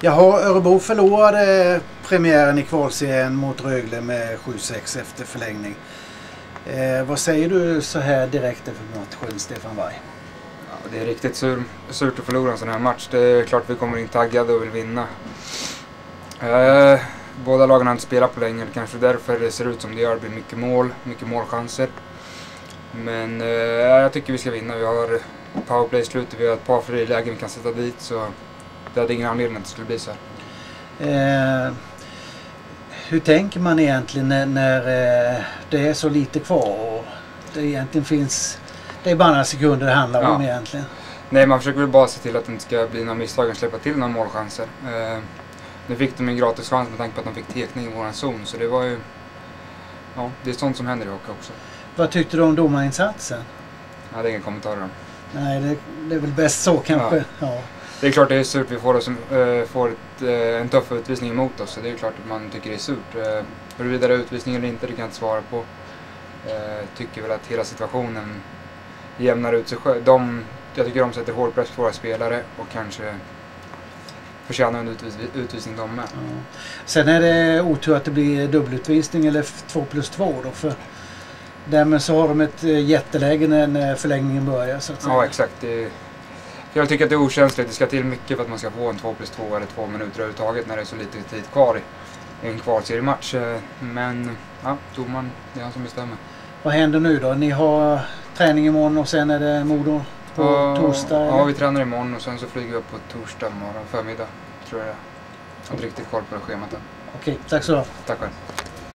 Jaha, Örebro förlorade premiären i kvalserien mot Rögle med 7-6 efter förlängning. Eh, vad säger du så här direkt efter matchen, Stefan Warg? Ja, det är riktigt sur, surt att förlora en sån här match. Det är klart vi kommer in taggade och vill vinna. Eh, båda lagen har inte spelat på länge. Det kanske är därför det ser ut som det gör. Det blir mycket mål, mycket målchanser. Men eh, jag tycker vi ska vinna. Vi har powerplay i slutet, vi har ett par frilägen vi kan sätta dit. Så det hade ingen anledning att det skulle bli så här. Eh, hur tänker man egentligen när, när eh, det är så lite kvar och det egentligen finns... Det är bara några sekunder det handlar ja. om egentligen. Nej, man försöker väl bara se till att det inte ska bli några misstag och släppa till några målchanser. Eh, nu fick de en gratis chans med tanke på att de fick tekning i våran zon, så det var ju... Ja, det är sånt som händer i hockey också. Vad tyckte du om domarinsatsen? Jag hade inga kommentarer om. Nej, det, det är väl bäst så kanske. Ja. ja. Det är klart det är surt. Vi får, oss, äh, får ett, äh, en tuff utvisning emot oss. Så det är klart att man tycker det är surt. Äh, huruvida det är utvisning eller inte, det kan jag inte svara på. Äh, tycker väl att hela situationen jämnar ut sig själv. De, jag tycker de sätter hård press på våra spelare och kanske förtjänar en utvis utvisning de med. Ja. Sen är det otur att det blir dubbelutvisning eller 2 plus 2 då. För därmed så har de ett jätteläge när förlängningen börjar. Så att säga. Ja exakt. Det, jag tycker att det är okänsligt. Det ska till mycket för att man ska få en 2 plus 2 eller 2 minuter överhuvudtaget när det är så lite tid kvar i en kvalseriematch. Eh, men ja, domaren, det är han som bestämmer. Vad händer nu då? Ni har träning imorgon och sen är det Modo på ja, torsdag? Ja, vi tränar imorgon och sen så flyger vi upp på torsdag morgon förmiddag. Tror jag. Jag har inte riktigt koll på det schemat än. Okej, tack så du. Tack själv.